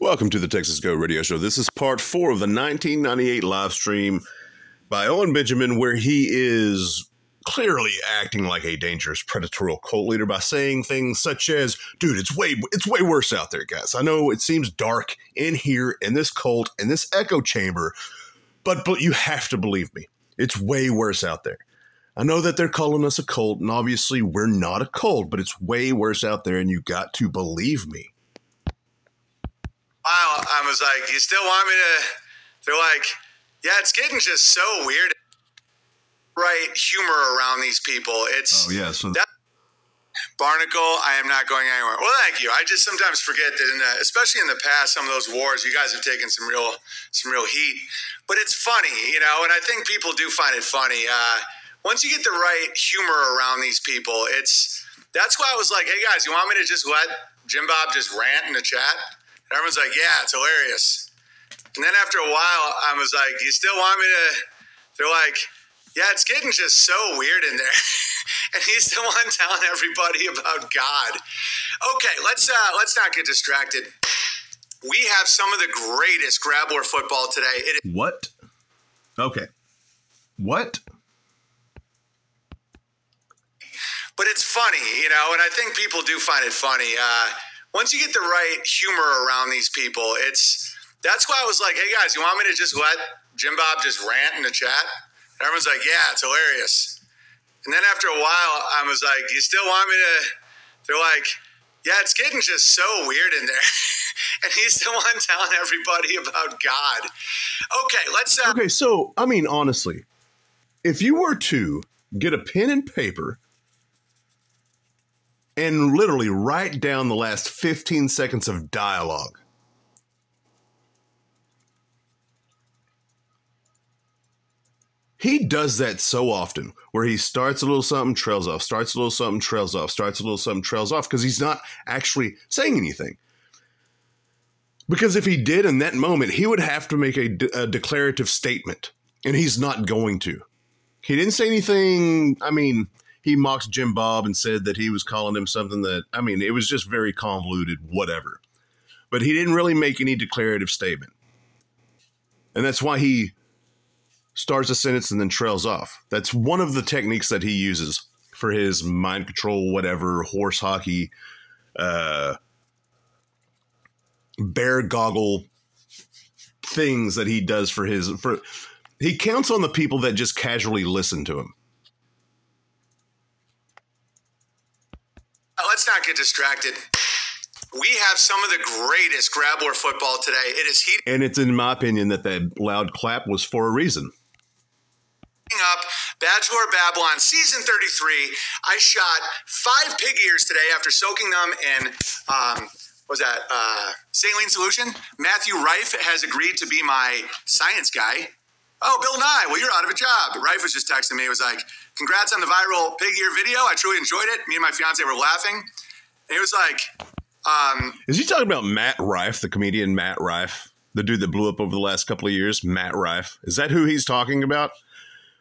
Welcome to the Texas Goat Radio Show. This is part four of the 1998 live stream by Owen Benjamin, where he is clearly acting like a dangerous predatorial cult leader by saying things such as, "Dude, it's way it's way worse out there, guys. I know it seems dark in here in this cult in this echo chamber, but but you have to believe me. It's way worse out there." I know that they're calling us a cult, and obviously we're not a cult, but it's way worse out there, and you got to believe me. Wow, I was like, you still want me to? They're like, yeah, it's getting just so weird. Right humor around these people. It's Oh yeah, so that Barnacle. I am not going anywhere. Well, thank you. I just sometimes forget that, in the, especially in the past, some of those wars, you guys have taken some real, some real heat. But it's funny, you know, and I think people do find it funny. Uh, once you get the right humor around these people, it's that's why I was like, hey guys, you want me to just let Jim Bob just rant in the chat? Everyone's like, yeah, it's hilarious. And then after a while, I was like, you still want me to? They're like, yeah, it's getting just so weird in there. and he's the one telling everybody about God. Okay, let's uh, let's not get distracted. We have some of the greatest grabbler football today. It is what? Okay. What? but it's funny, you know, and I think people do find it funny. Uh, once you get the right humor around these people, it's that's why I was like, hey guys, you want me to just let Jim Bob just rant in the chat? And everyone's like, yeah, it's hilarious. And then after a while, I was like, you still want me to? They're like, yeah, it's getting just so weird in there. and he's the one telling everybody about God. Okay, let's. Uh, Okay, so I mean honestly, if you were to get a pen and paper and literally write down the last 15 seconds of dialogue He does that so often where he starts a little something, trails off, starts a little something, trails off, starts a little something, trails off because he's not actually saying anything. Because if he did in that moment, he would have to make a, de- a declarative statement, and he's not going to. He didn't say anything. I mean, he mocked Jim Bob and said that he was calling him something that, I mean, it was just very convoluted, whatever. But he didn't really make any declarative statement. And that's why he starts a sentence and then trails off. That's one of the techniques that he uses for his mind control, whatever, horse hockey, uh, bear goggle things that he does for his for he counts on the people that just casually listen to him. Let's not get distracted. We have some of the greatest grabbler football today. It is heating And it's in my opinion that that loud clap was for a reason. up. Bachelor Babylon season 33. I shot five pig ears today after soaking them in, um, what was that, uh, saline solution. Matthew Rife has agreed to be my science guy. Oh, Bill Nye, well, you're out of a job. Rife was just texting me. He was like, congrats on the viral pig ear video. I truly enjoyed it. Me and my fiance were laughing. And he was like, um, Is he talking about Matt Rife, the comedian Matt Rife, the dude that blew up over the last couple of years? Matt Rife. Is that who he's talking about?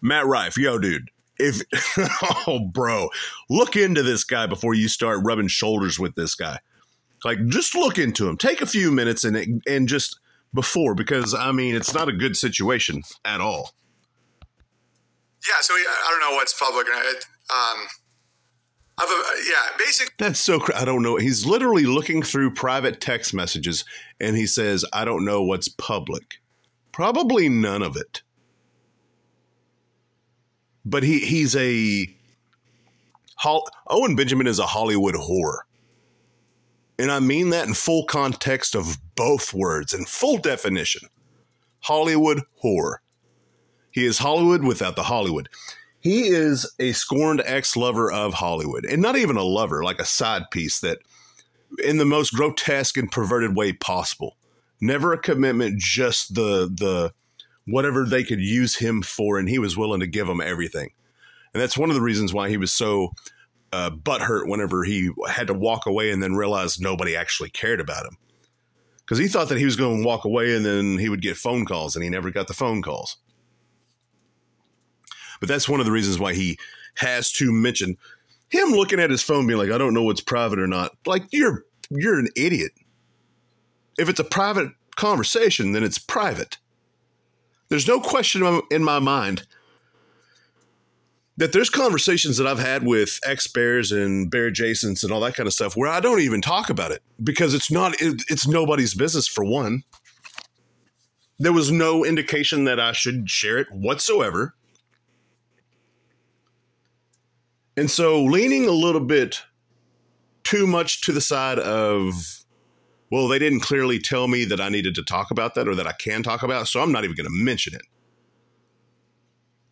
Matt Rife, yo, dude. If oh, bro, look into this guy before you start rubbing shoulders with this guy. Like, just look into him. Take a few minutes and and just before, because I mean, it's not a good situation at all. yeah, so I don't know what's public. it, Um, I've, uh, yeah, basic. That's so. Cr- I don't know. He's literally looking through private text messages, and he says, "I don't know what's public. Probably none of it." But he he's a Hol- Owen Benjamin is a Hollywood whore, and I mean that in full context of both words in full definition. Hollywood whore. He is Hollywood without the Hollywood. He is a scorned ex lover of Hollywood, and not even a lover, like a side piece that, in the most grotesque and perverted way possible. Never a commitment, just the the whatever they could use him for, and he was willing to give them everything. And that's one of the reasons why he was so uh, butthurt whenever he had to walk away and then realized nobody actually cared about him. Because he thought that he was going to walk away and then he would get phone calls, and he never got the phone calls. But that's one of the reasons why he has to mention him looking at his phone, being like, "I don't know what's private or not." Like you're you're an idiot. If it's a private conversation, then it's private. There's no question in my mind that there's conversations that I've had with ex Bears and Bear Jasons and all that kind of stuff where I don't even talk about it because it's not it, it's nobody's business for one. There was no indication that I should share it whatsoever. And so leaning a little bit too much to the side of well, they didn't clearly tell me that I needed to talk about that or that I can talk about, so I'm not even going to mention it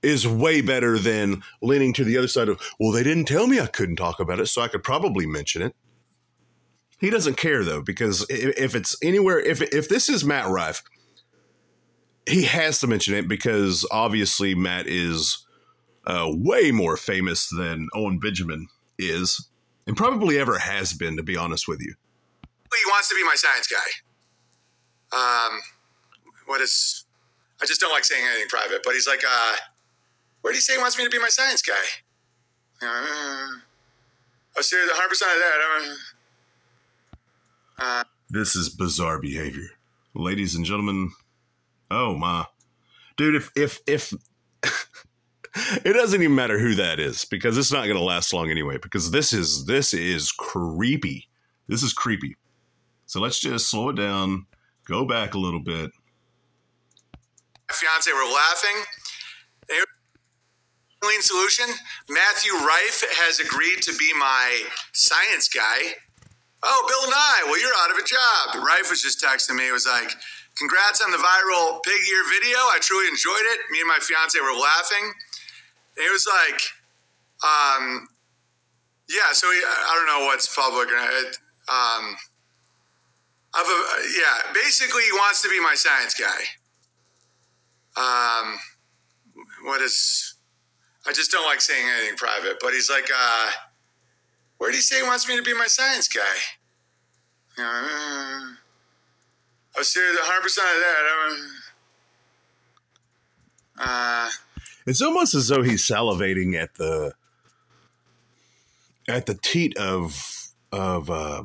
is way better than leaning to the other side of, well, they didn't tell me I couldn't talk about it, so I could probably mention it. He doesn't care though, because if it's anywhere, if if this is Matt Rife, he has to mention it because obviously Matt is uh, way more famous than Owen Benjamin is, and probably ever has been, to be honest with you. He wants to be my science guy. Um, what is? I just don't like saying anything private, but he's like, uh, where did he say he wants me to be my science guy? Uh, I was serious, 100% of that. Uh, this is bizarre behavior. Ladies and gentlemen, oh my. Dude, if, if, if, it doesn't even matter who that is because it's not going to last long anyway because this is, this is creepy. This is creepy. So let's just slow it down, go back a little bit. My fiance were laughing clean solution. Matthew Rife has agreed to be my science guy. Oh, Bill Nye, well, you're out of a job. Rife was just texting me. He was like, Congrats on the viral pig ear video. I truly enjoyed it. Me and my fiance were laughing. It was like, um, yeah, so he, I don't know what's public or not. Um, of a, yeah, basically, he wants to be my science guy. Um, what is I just don't like saying anything private. But he's like, uh, where did he say he wants me to be my science guy? Uh, I was serious, 100% of that. Uh, it's almost as though he's salivating at the at the teat of of uh,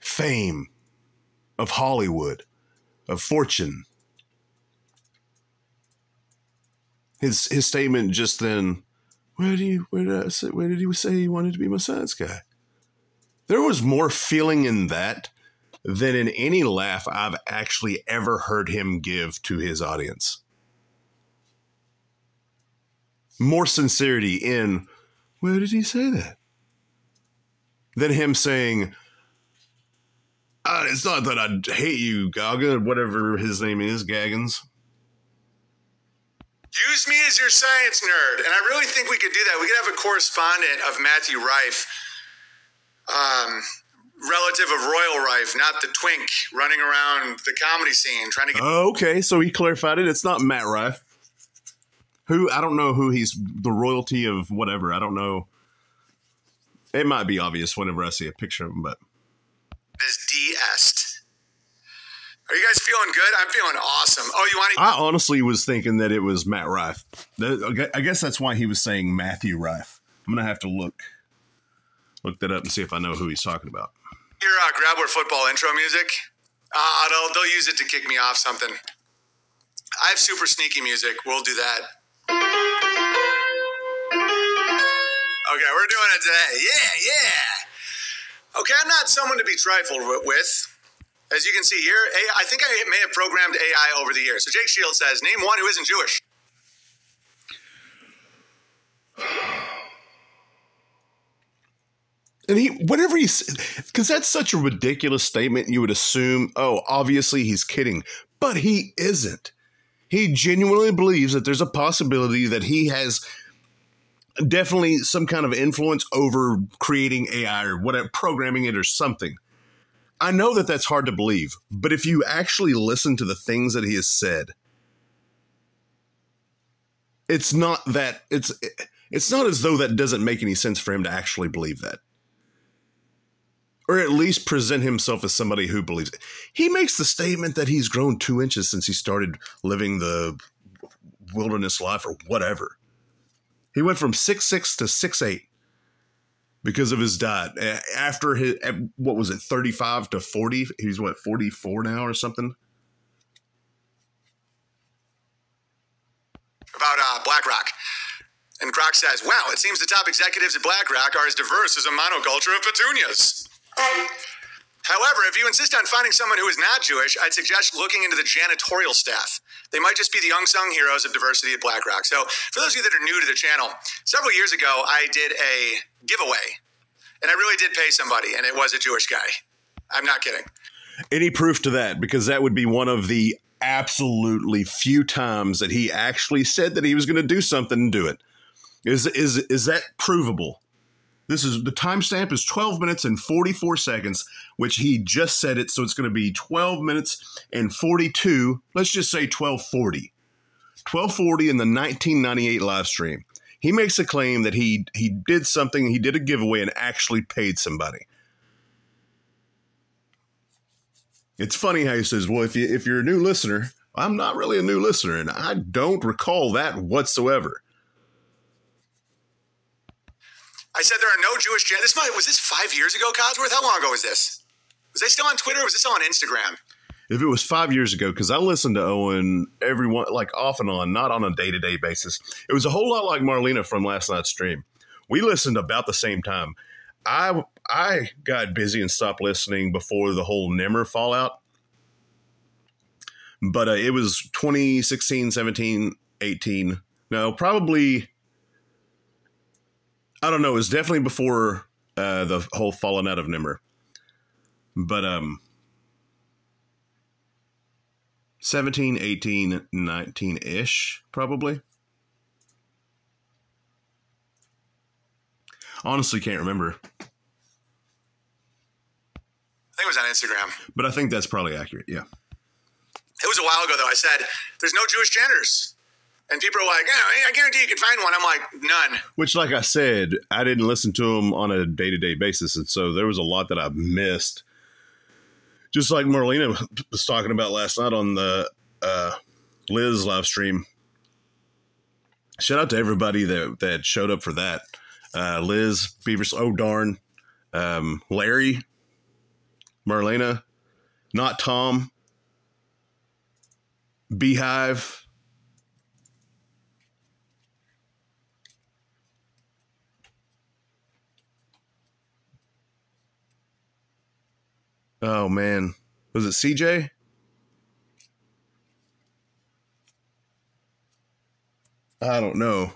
fame, of Hollywood, of fortune, his his statement just then. Where did he where did I say, where did he say he wanted to be my science guy? There was more feeling in that than in any laugh I've actually ever heard him give to his audience. More sincerity in where did he say that? Than him saying, uh, it's not that I hate you, Gaga, whatever his name is, Gaggins. Use me as your science nerd. And I really think we could do that. We could have a correspondent of Matthew Rife, um, relative of Royal Rife, not the twink running around the comedy scene trying to get. Okay, so he clarified it. It's not Matt Rife. Who I don't know who he's the royalty of whatever. I don't know. It might be obvious whenever I see a picture of him, but. Is DS. Are you guys feeling good? I'm feeling awesome. Oh, you want to? I honestly was thinking that it was Matt Rife. I guess that's why he was saying Matthew Rife. I'm gonna have to look look that up and see if I know who he's talking about. Your uh, Grabber football intro music. Uh, they'll they'll use it to kick me off something. I have super sneaky music. We'll do that. Okay, we're doing it today. Yeah, yeah. Okay, I'm not someone to be trifled with. As you can see here, I think I may have programmed AI over the years. So Jake Shields says, name one who isn't Jewish. And he, whatever he, because that's such a ridiculous statement. You would assume, oh, obviously he's kidding, but he isn't. He genuinely believes that there's a possibility that he has definitely some kind of influence over creating AI or whatever, programming it or something. I know that that's hard to believe, but if you actually listen to the things that he has said, it's not that it's it's not as though that doesn't make any sense for him to actually believe that. Or at least present himself as somebody who believes it. He makes the statement that he's grown two inches since he started living the wilderness life or whatever. He went from six six to six eight. Because of his diet. After his, what was it, 35 to 40? He's what, 44 now or something? About uh, BlackRock. And Grok says, wow, it seems the top executives at BlackRock are as diverse as a monoculture of petunias. However, if you insist on finding someone who is not Jewish, I'd suggest looking into the janitorial staff. They might just be the unsung heroes of diversity at BlackRock. So, for those of you that are new to the channel, several years ago, I did a giveaway, and I really did pay somebody, and it was a Jewish guy. I'm not kidding. Any proof to that? Because that would be one of the absolutely few times that he actually said that he was going to do something and do it. Is is is that provable? This is the timestamp is 12 minutes and 44 seconds, which he just said it, so it's going to be 12 minutes and 42. Let's just say 1240. 1240 in the 1998 live stream. He makes a claim that he he did something, he did a giveaway and actually paid somebody. It's funny how he says, "Well, if you if you're a new listener, I'm not really a new listener, and I don't recall that whatsoever." I said there are no Jewish This might, was this five years ago, Codsworth? How long ago was this? Was they still on Twitter? was this on Instagram? If it was five years ago, because I listened to Owen every one, like off and on, not on a day to day basis. It was a whole lot like Marlena from last night's stream. We listened about the same time. I I got busy and stopped listening before the whole Nimmer fallout. But uh, it was 2016, 17, 18. No, probably I don't know. It was definitely before uh, the whole falling out of Nimmer, but um, 17, 18, 19 ish, probably. Honestly, can't remember. I think it was on Instagram. But I think that's probably accurate. Yeah. It was a while ago, though. I said, "There's no Jewish janitors." And people are like, I guarantee you can find one. I'm like, none. Which, like I said, I didn't listen to them on a day to day basis. And so there was a lot that I missed. Just like Marlena was talking about last night on the uh, Liz live stream. Shout out to everybody that, that showed up for that. Uh, Liz, Beavers, oh darn, um, Larry, Marlena, not Tom, Beehive, Oh man, was it CJ? I don't know.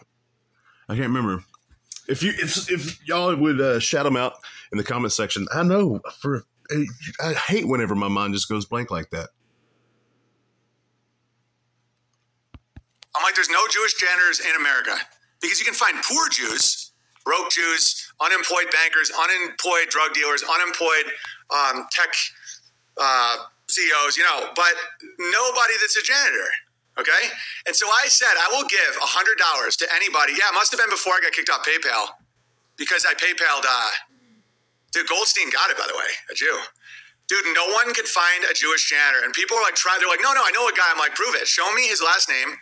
I can't remember. If you if if y'all would uh, shout them out in the comment section, I know for I hate whenever my mind just goes blank like that. I'm like, there's no Jewish janitors in America because you can find poor Jews, broke Jews, unemployed bankers, unemployed drug dealers, unemployed um, tech uh, CEOs, you know, but nobody that's a janitor. Okay. And so I said, I will give $100 to anybody. Yeah, it must have been before I got kicked off PayPal because I PayPal'd, uh, dude, Goldstein got it, by the way, a Jew. Dude, no one could find a Jewish janitor. And people are like, trying, they're like, no, no, I know a guy. I'm like, prove it. Show me his last name.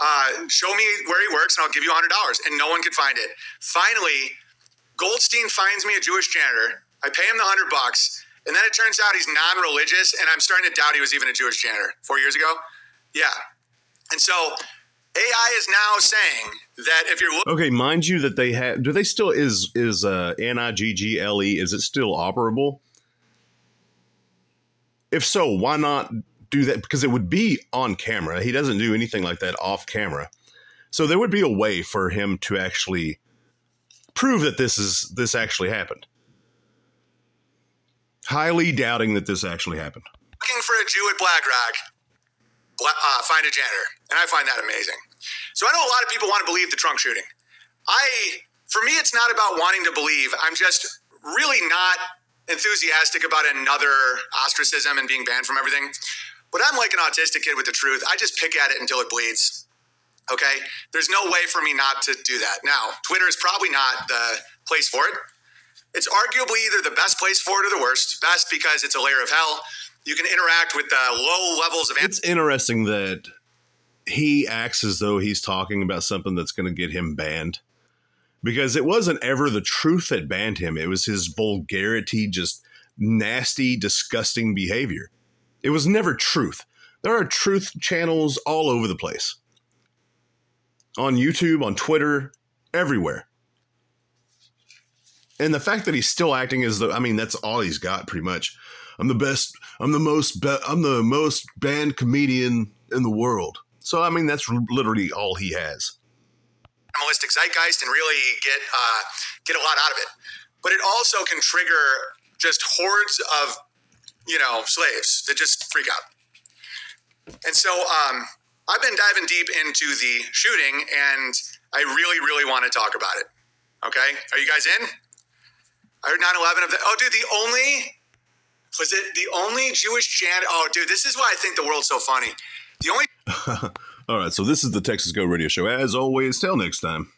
Uh, show me where he works and I'll give you $100. And no one could find it. Finally, Goldstein finds me a Jewish janitor. I pay him the 100 bucks. And then it turns out he's non religious, and I'm starting to doubt he was even a Jewish janitor four years ago. Yeah. And so AI is now saying that if you're looking. Okay, mind you that they have. Do they still. Is is uh, N I G G L E, is it still operable? If so, why not do that? Because it would be on camera. He doesn't do anything like that off camera. So there would be a way for him to actually prove that this is this actually happened highly doubting that this actually happened. Looking for a Jew at BlackRock, uh, find a janitor, and I find that amazing. So I know a lot of people want to believe the Trump shooting. I, for me, it's not about wanting to believe. I'm just really not enthusiastic about another ostracism and being banned from everything. But I'm like an autistic kid with the truth. I just pick at it until it bleeds. Okay? There's no way for me not to do that. Now, Twitter is probably not the place for it. It's arguably either the best place for it or the worst. Best because it's a layer of hell. You can interact with the low levels of. It's interesting that he acts as though he's talking about something that's going to get him banned. because it wasn't ever the truth that banned him. It was his vulgarity, just nasty, disgusting behavior. It was never truth. There are truth channels all over the place on YouTube, on Twitter, everywhere. And the fact that he's still acting as though, I mean, that's all he's got pretty much. I'm the best, I'm the most, be- I'm the most banned comedian in the world. So, I mean, that's literally all he has. Animalistic zeitgeist and really get uh, get a lot out of it. But it also can trigger just hordes of, you know, slaves that just freak out. And so um, I've been diving deep into the shooting, and I really, really want to talk about it. Okay, are you guys in? I heard 9/11 of the. Oh, dude, the only was it the only Jewish chant? Oh, dude, this is why I think the world's so funny. The only. All right, so this is the Texas Goat Radio Show. As always, till next time.